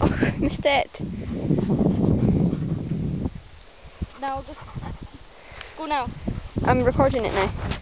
Oh, missed it. Now go now. I'm recording it now.